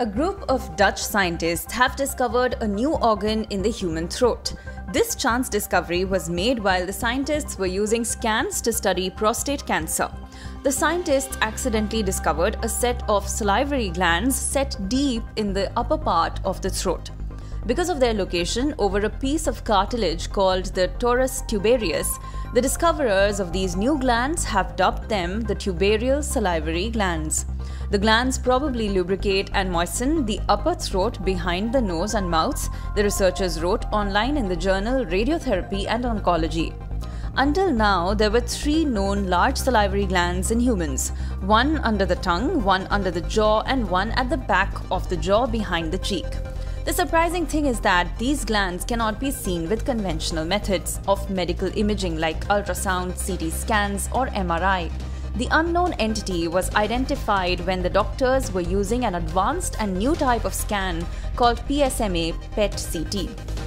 A group of Dutch scientists have discovered a new organ in the human throat. This chance discovery was made while the scientists were using scans to study prostate cancer. The scientists accidentally discovered a set of salivary glands set deep in the upper part of the throat. Because of their location over a piece of cartilage called the torus tubarius, the discoverers of these new glands have dubbed them the tubarial salivary glands. The glands probably lubricate and moisten the upper throat behind the nose and mouth, the researchers wrote online in the journal Radiotherapy and Oncology. Until now, there were three known large salivary glands in humans one under the tongue, one under the jaw, and one at the back of the jaw behind the cheek. The surprising thing is that these glands cannot be seen with conventional methods of medical imaging like ultrasound, CT scans, or MRI. The unknown entity was identified when the doctors were using an advanced and new type of scan called PSMA PET CT.